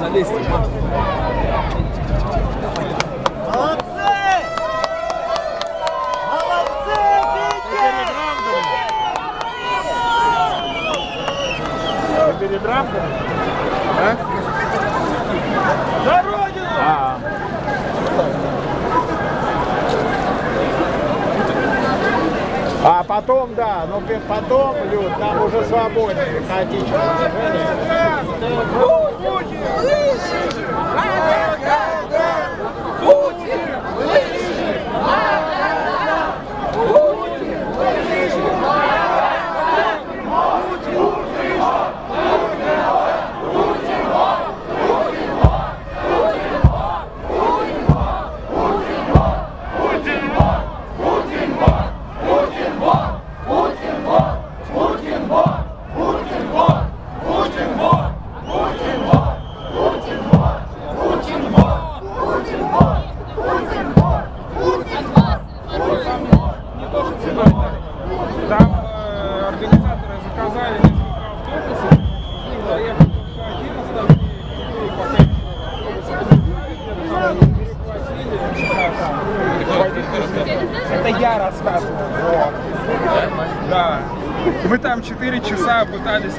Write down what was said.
Залезть. Молодцы! Молодцы, дети! За Родину! А потом, да, пи- потом, Люд, там уже свободнее хаотичное движение. Заказали несколько автобусов, с них доехали только 11 и пока еще автобусы перехватили. Это я рассказывал. Да. Мы там 4 часа пытались